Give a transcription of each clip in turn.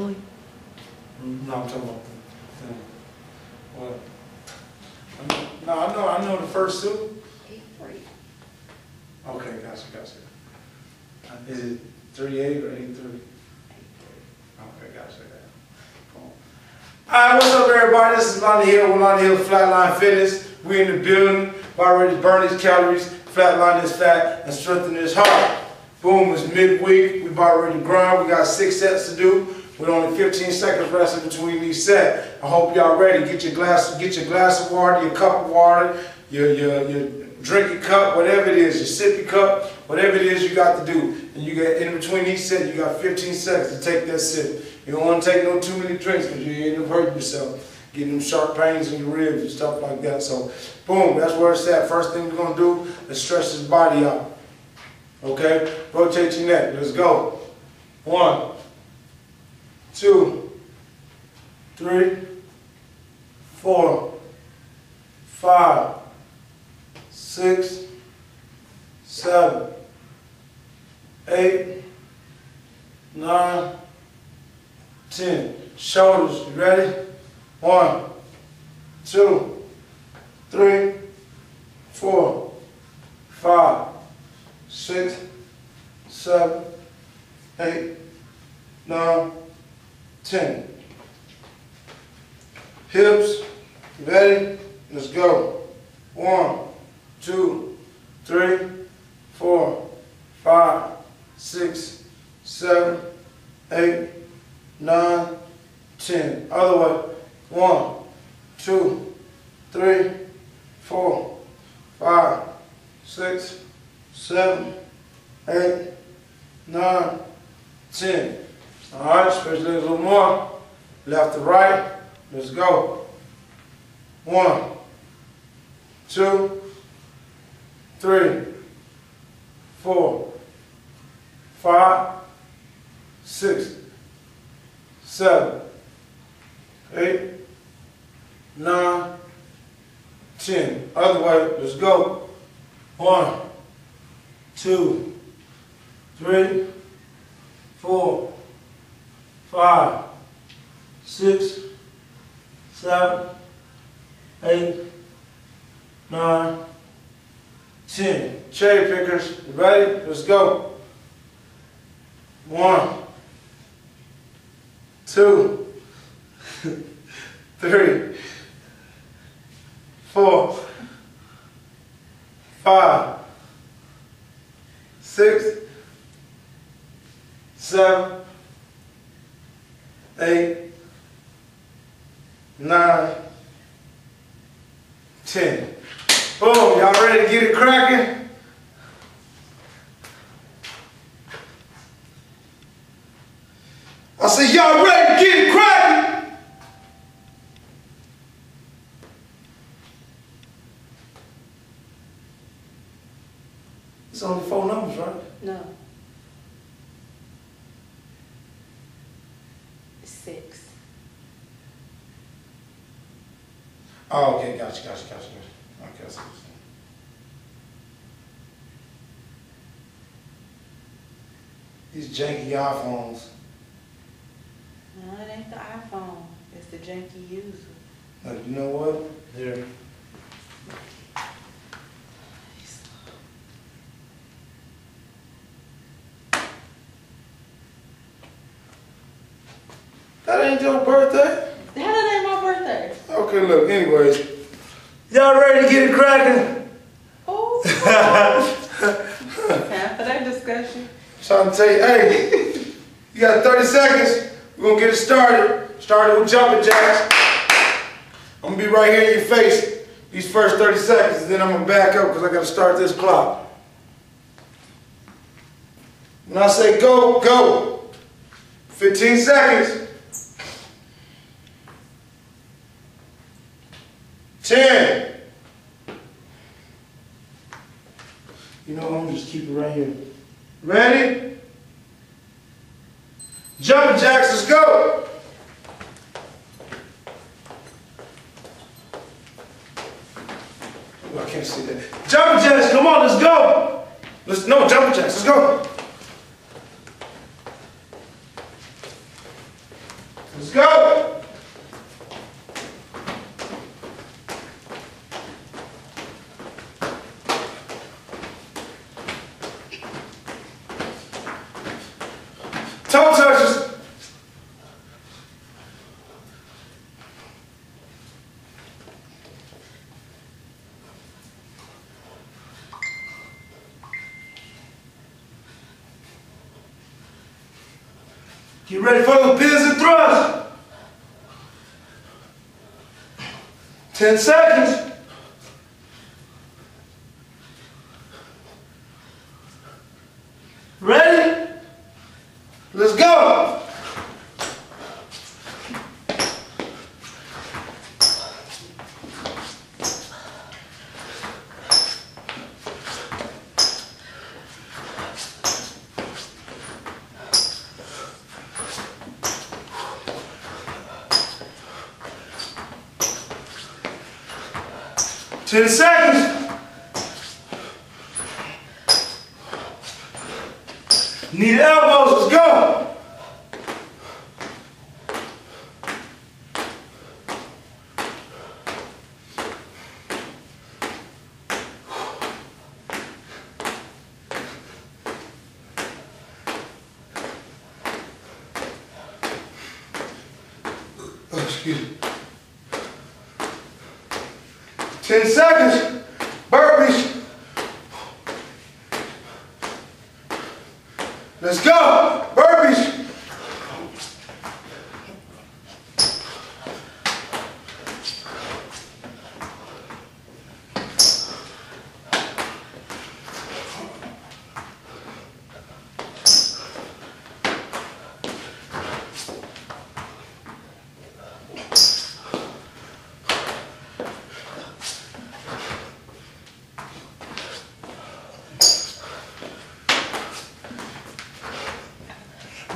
Mm, No, I'm talking about, the- what? I'm- No, I know, I know the first two. Okay, gotcha, gotcha. Uh, Is it three eight or eight three? Okay, gotcha, yeah. Cool. All right, what's up, everybody? This is Lonnie Hill with Lonnie Hill Flatline Fitness. We in the building, about ready to burn these calories, flatline this fat, and strengthen this heart. Boom, it's midweek. We about ready to grind. We got six sets to do with only 15 seconds rest in between each set. I hope y'all ready. Get your glass, get your glass of water, your cup of water, your your your drinking cup, whatever it is, your sippy cup, whatever it is you got to do. And you got in between each set, you got 15 seconds to take that sip. You don't want to take no too many drinks because you end up hurting yourself, getting them sharp pains in your ribs and stuff like that. So, boom, that's where it's at. First thing we're gonna do is stretch this body out. Okay, rotate your neck. Let's go. One, two, three, four, five, six, seven, eight, nine, ten. Shoulders, you ready? One, two, three, four, five, six, seven, eight, nine, ten. Hips, ready? Let's go. One, two, three, four, five, six, seven, eight, nine, ten. Other way. One, two, three, four, five, six, seven, eight, nine, ten. All right, stretch legs a little more. Left to right. Let's go. One, two, three, four, five, six, seven, eight, nine, ten. Other way, let's go. One, two, three, four, five, six, seven, eight, nine, ten. Cherry pickers, you ready? Let's go. One, two, three, four, five, six, seven, eight, nine, ten. Boom, y'all ready to get it cracking? I said, y'all ready to get it cracking? It's only four numbers, right? No. Six. These janky iPhones. No, it ain't the iPhone. It's the janky user. Like, you know what? They're That ain't your birthday? How did ain't my birthday? Okay, look, anyways. Ready to get it cracking? Oh. Time for that discussion. Trying to tell you, hey, you got 30 seconds. We're gonna get it started. Started with jumping jacks. I'm gonna be right here in your face these first 30 seconds, and then I'm gonna back up because I gotta start this clock. When I say go, go. 15 seconds. 10. You know, I'm gonna just keep it right here. Ready? Jumping jacks, let's go. Oh, I can't see that. Jumping jacks, come on, let's go. Let's no jumping jacks, let's go. Let's go. Toe touches. Get ready for the bends and thrusts. 10 seconds. Ready? Let's go. Ten seconds. Need elbows, let's go. 10 seconds. Burpees. Let's go. Burpees.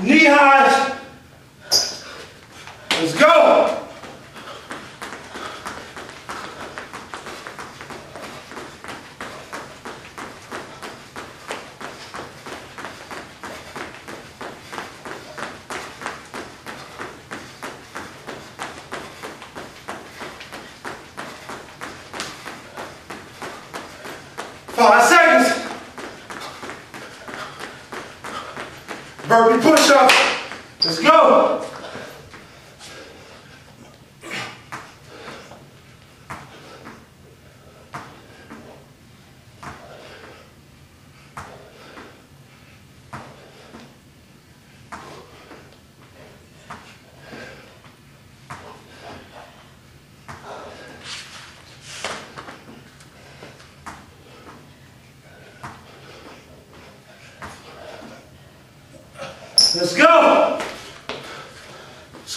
Knee highs. Let's go. Five seconds. Burpee push up. Let's go.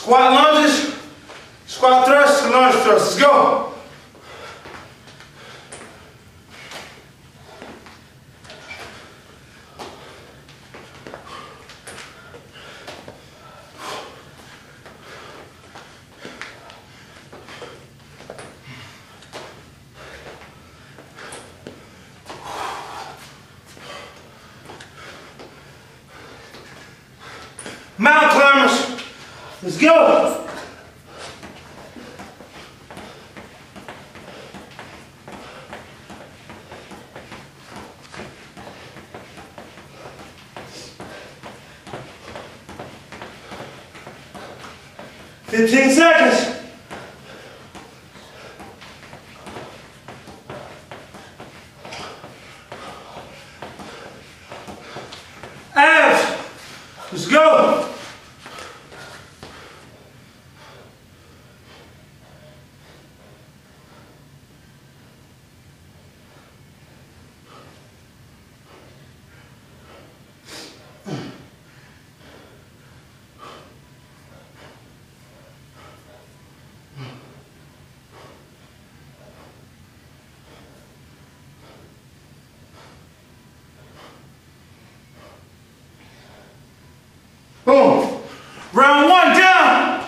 Squat lunges, squat thrusts, lunge thrusts. Go. 15 seconds. Round one down.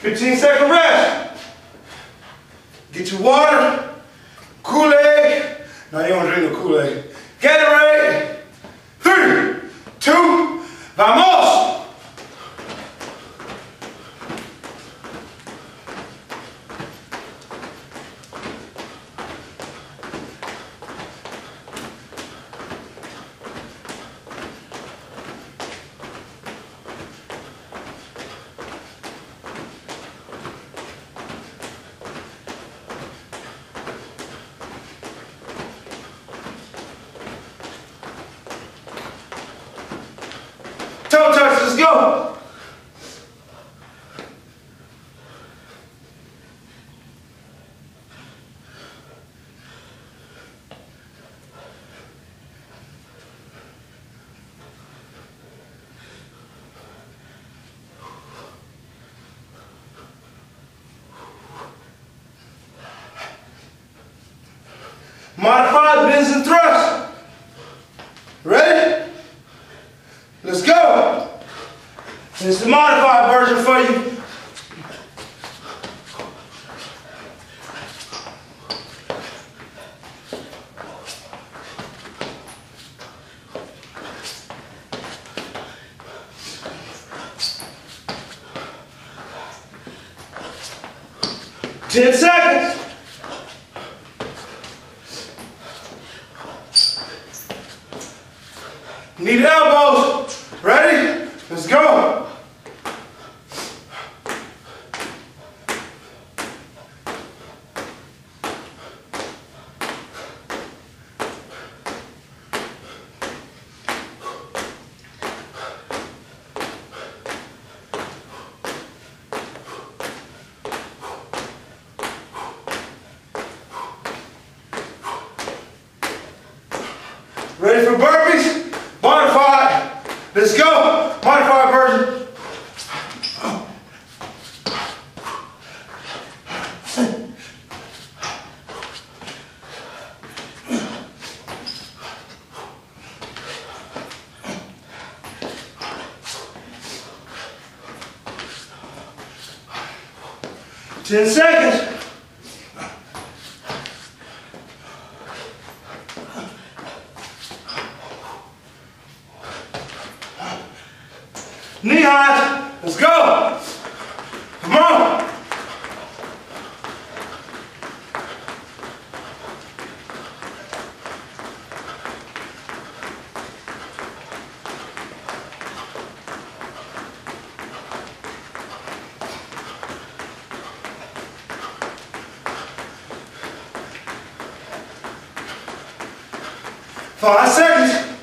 15 second rest. Get your water. Kool-Aid. No, you don't drink no Kool-Aid. Gatorade. Three, two, vamos. go. Ten seconds. Need elbows. Ready? Let's go. Ready for burpees? Modified. Let's go. Modified version. Ten seconds. Knee high. Let's go. Come on. Five seconds.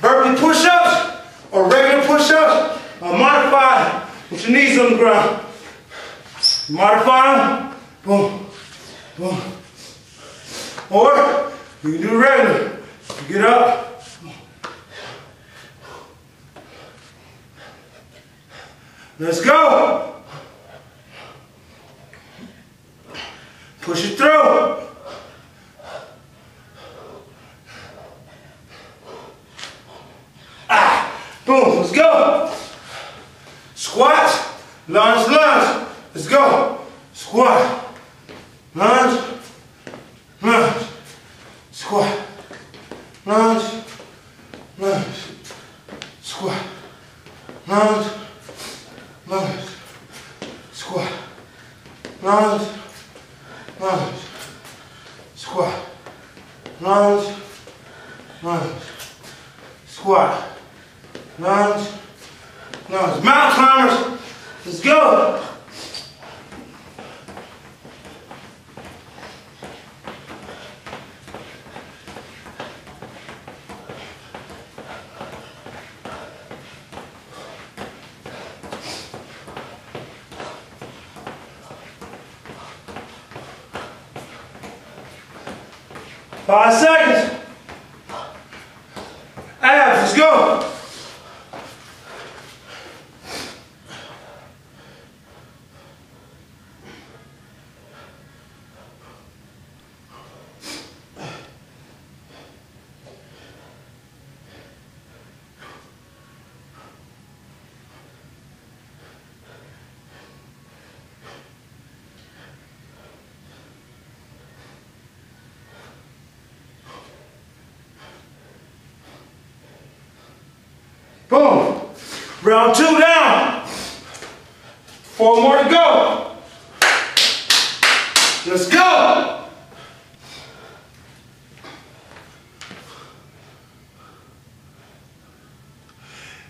Burpee push-ups or regular push-ups or modified with your knees on the ground. Modify them, boom, boom. Or you can do regular. Get up. Let's go. Push it through. Let's go. Squat, lunge, lunge. Let's go. Squat, lunge, lunge. Squat, lunge, lunge. Squat, lunge, lunge. Squat, lunge, lunge. Squat, lunge, lunge. Squat lunge, lunge. Mountain climbers, let's go. Five seconds. Abs, let's go. Boom. Round two down. Four more to go. Let's go.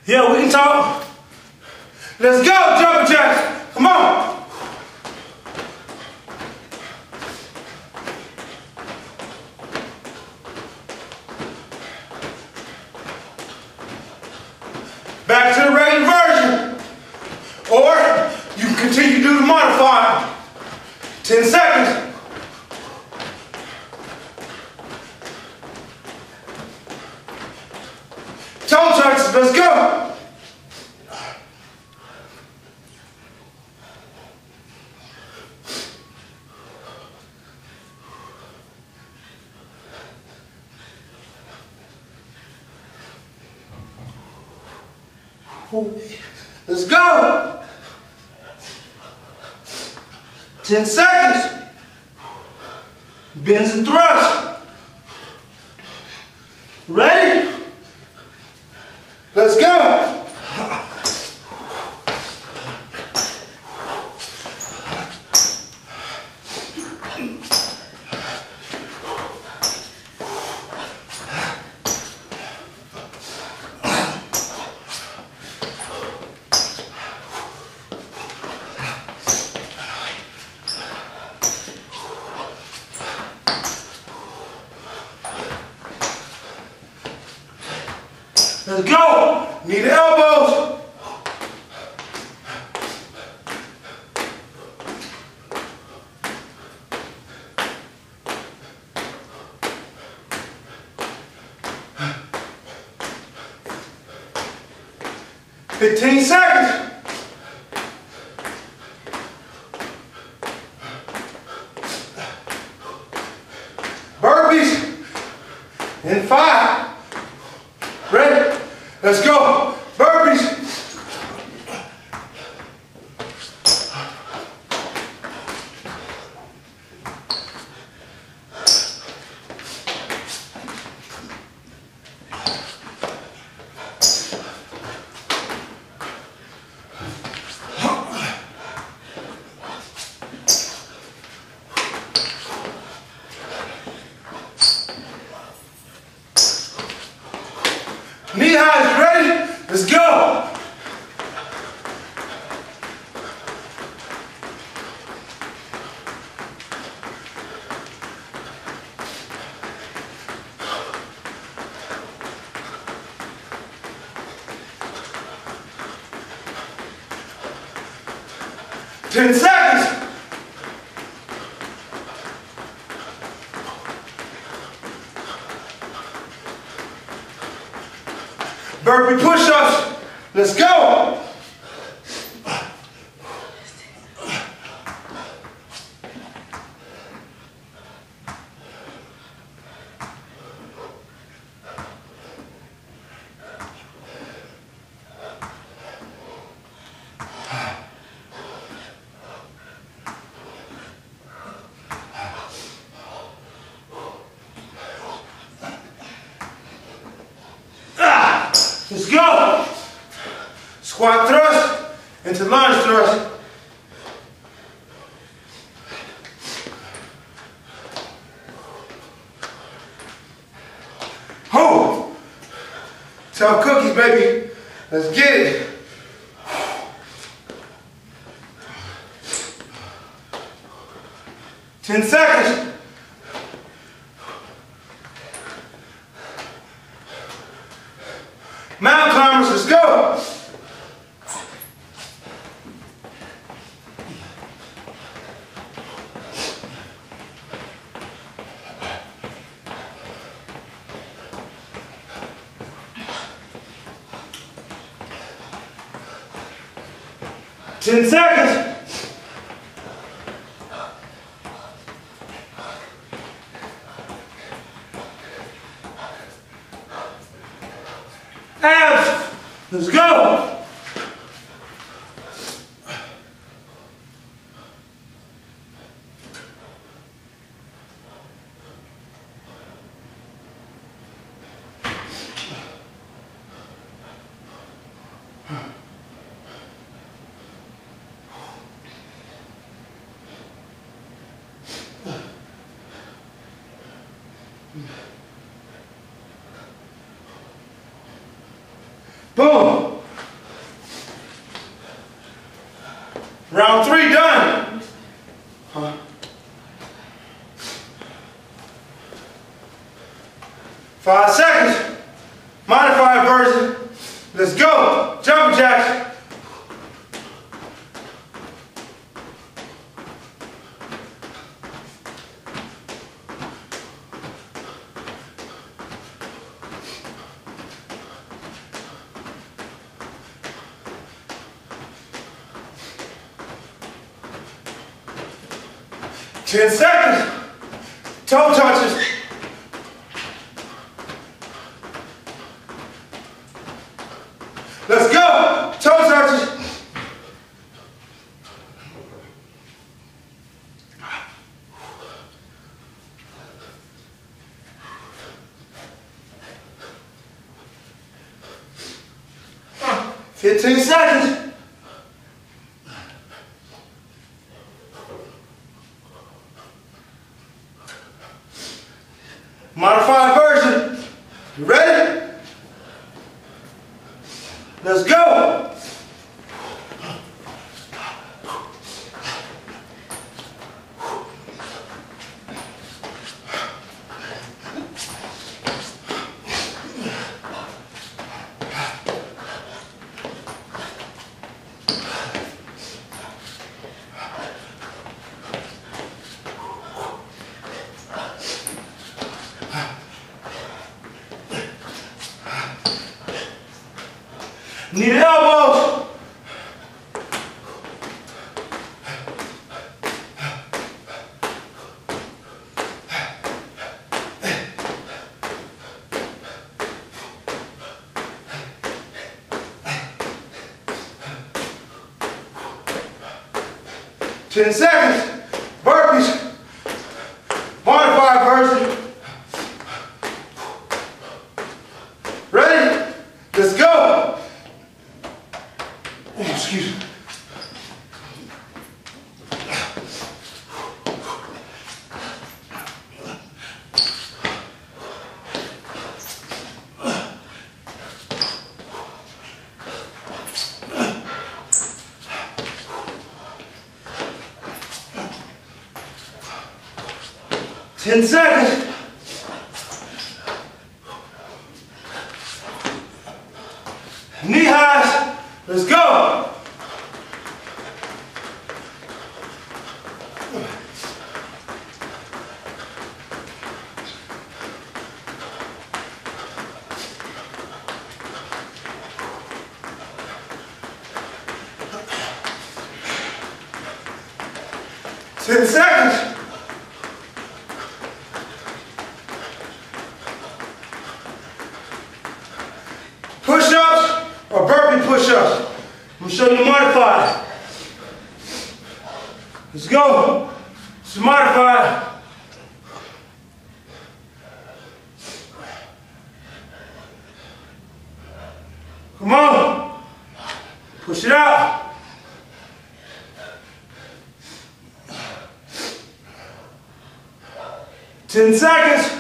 Yeah, we can talk. Let's go, jumping jacks. Come on. Back to the regular Let's go. 10 seconds. Bends and thrusts. Ready? Let's go. Let's go. Need elbows. Fifteen seconds. 10 seconds. Burpee push-ups. Let's go. Squat thrust into lunge thrust. Ho! Tough cookies, baby. Let's get it. Ten seconds. Mountain climbers, let's go. Ten seconds. Abs. Let's go. Boom. Round three done. Five seconds. Let's go! Toe touches. Fifteen seconds. Need it elbows. Ten seconds. excuse me. Ten seconds. 10 seconds. 10 seconds.